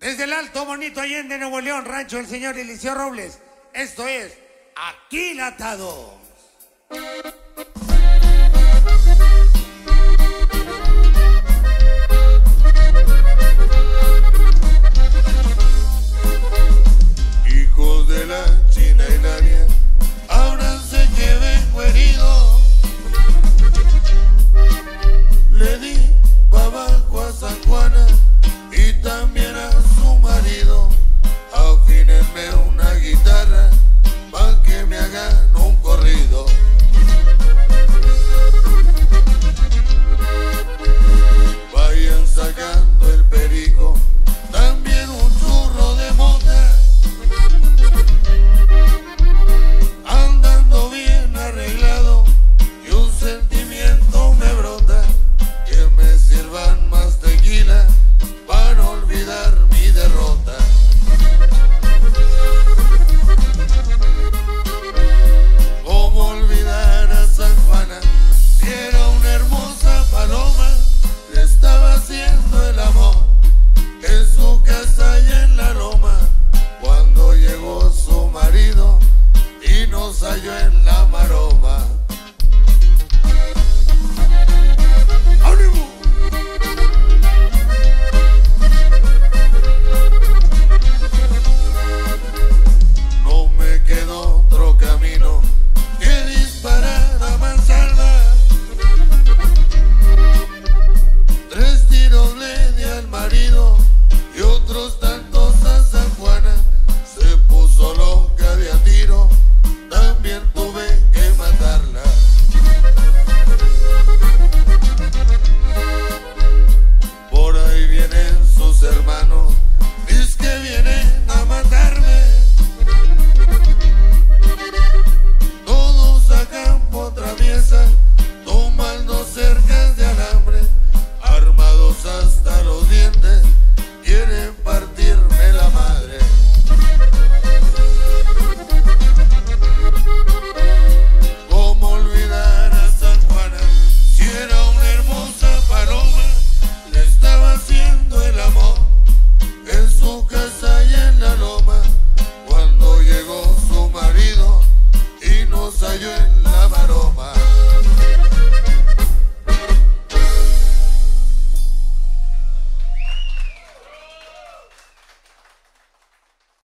Desde el Alto Bonito Allende, Nuevo León, Rancho el señor Eliseo Robles. Esto es Aquilatado.